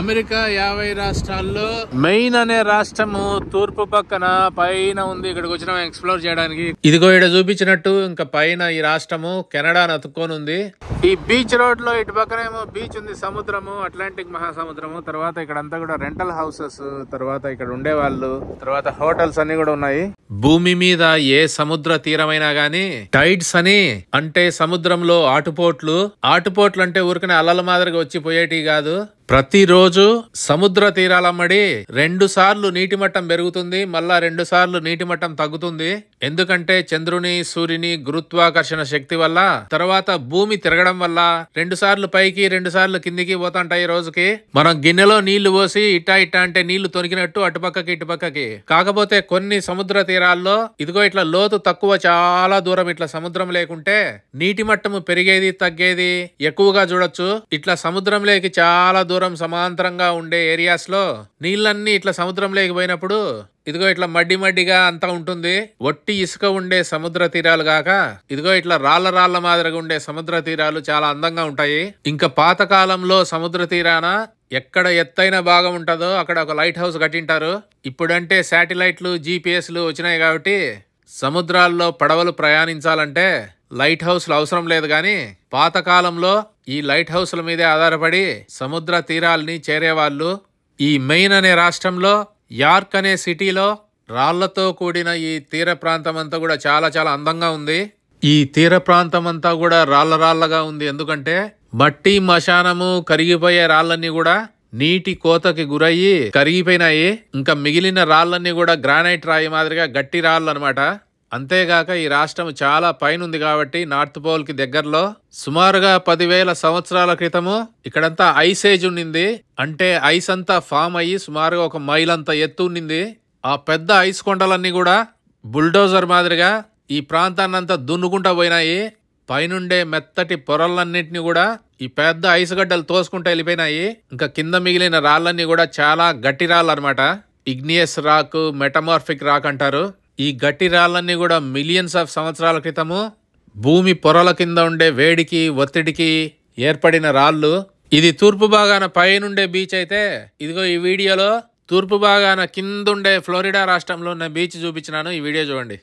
America యాభై రాష్ట్రాల్లో main అనే రాష్ట్రము తూర్పు పక్కన పైన ఉంది. ఇక్కడికి వచ్చిన ఎక్స్ప్లోర్ చేయడానికి. ఇదిగో ఇక్కడ చూపించినట్టు ఇంకా పైన ఈ రాష్ట్రము కెనడా అతుక్కొని ఉంది. ఈ బీచ్ రోడ్లో ఇటు పక్కనేమో బీచ్ ఉంది సముద్రము అట్లాంటిక్ మహాసముద్రము. తర్వాత ఇక్కడ అంతా కూడా రెంటల్ హౌసెస్ తర్వాత ఇక్కడ ఉండే వాళ్ళు తర్వాత హోటల్స్ అన్ని కూడా ఉన్నాయి. భూమి మీద ఏ సముద్ర తీరమైనా గానీ టైడ్స్ అని అంటే సముద్రంలో ఆటుపోట్లు. ఆటుపోట్లు అంటే ఊరికనే అలల మాదిరిగా వచ్చి పోయేటి కాదు. ప్రతిరోజు సముద్ర తీరాలమ్మడి రెండు సార్లు నీటి మట్టం పెరుగుతుంది మళ్ళా రెండు సార్లు నీటి మట్టం తగ్గుతుంది. ఎందుకంటే చంద్రుని సూర్యుని గురుత్వాకర్షణ శక్తి వల్ల తర్వాత భూమి తిరగడం వల్ల రెండు సార్లు పైకి రెండు సార్లు కిందికి పోతుంటాయి రోజుకి. మనం గిన్నెలో నీళ్ళు పోసి ఇట్టా ఇట్టా అంటే నీళ్ళు తొనికినట్టు అటుపక్కకి ఇటుపక్కకి కాకపోతే కొన్ని సముద్ర తీరాల్లో ఇదిగో ఇట్లా లోతు తక్కువ చాలా దూరం ఇట్లా సముద్రం లేకుంటే నీటి మట్టము పెరిగేది తగ్గేది ఎక్కువగా చూడొచ్చు. ఇట్లా సముద్రం లేకి చాలా దూరం సమాంతరంగా ఉండే ఏరియాస్లో నీళ్ళన్నీ ఇట్లా సముద్రం లేకపోయినప్పుడు ఇదిగో ఇట్లా మడ్డి మడ్డిగా అంతా ఉంటుంది. ఒట్టి ఇసుక ఉండే సముద్ర తీరాలు కాక ఇదిగో ఇట్లా రాళ్ళ రాళ్ళ మాదిరిగా ఉండే సముద్ర తీరాలు చాలా అందంగా ఉంటాయి. ఇంకా పాతకాలంలో సముద్ర తీరాన ఎక్కడ ఎత్తైన భాగం ఉంటుందో అక్కడ ఒక లైట్ హౌస్ కట్టింటారు. ఇప్పుడంటే శాటిలైట్లు జీపీఎస్లు వచ్చినాయి కాబట్టి సముద్రాల్లో పడవలు ప్రయాణించాలంటే లైట్ హౌస్లు అవసరం లేదు కానీ పాతకాలంలో ఈ లైట్ హౌస్ల మీదే ఆధారపడి సముద్ర తీరాల్ని చేరేవాళ్ళు ఈ మెయిన్ అనే రాష్ట్రంలో యార్క్ అనే సిటీలో రాళ్ళతో కూడిన ఈ తీర ప్రాంతం అంతా కూడా చాలా చాలా అందంగా ఉంది. ఈ తీర ప్రాంతం అంతా కూడా రాళ్ళ రాళ్ళగా ఉంది. ఎందుకంటే మట్టి మశానము కరిగిపోయే రాళ్ళన్నీ కూడా నీటి కోతకి గురయ్యి కరిగిపోయినాయి. ఇంకా మిగిలిన రాళ్ళన్నీ కూడా గ్రానైట్ రాయి మాదిరిగా గట్టి రాళ్ళు అనమాట అంతేగాక ఈ రాష్ట్రం చాలా పైనుంది కాబట్టి నార్త్ పోల్కి దగ్గరలో సుమారుగా పదివేల సంవత్సరాల క్రితము ఇక్కడంతా ఐస్ ఏజ్ ఉండింది. అంటే ఐస్ అంతా ఫామ్ అయ్యి సుమారుగా ఒక మైల్ అంత ఎత్తు ఉండింది. ఆ పెద్ద ఐస్ కొండలన్నీ కూడా బుల్డోజర్ మాదిరిగా ఈ ప్రాంతాన్నంతా దున్నుకుంటా పోయినాయి. పైనుండే మెత్తటి పొరలన్నింటినీ కూడా ఈ పెద్ద ఐస్ గడ్డలు తోసుకుంటూ వెళ్ళిపోయినాయి. ఇంకా కింద మిగిలిన రాళ్ళన్నీ కూడా చాలా గట్టి రాళ్ళు అనమాట ఇగ్నియస్ రాక్ మెటమార్ఫిక్ రాక్ అంటారు. ఈ గట్టి రాళ్ళన్నీ కూడా మిలియన్స్ ఆఫ్ సంవత్సరాల క్రితము భూమి పొరల కింద ఉండే వేడికి ఒత్తిడికి ఏర్పడిన రాళ్ళు. ఇది తూర్పు భాగాన పైనుండే బీచ్ అయితే ఇదిగో ఈ వీడియోలో తూర్పు భాగాన కిందుండే ఫ్లోరిడా రాష్ట్రంలో ఉన్న బీచ్ చూపించినాను. ఈ వీడియో చూడండి.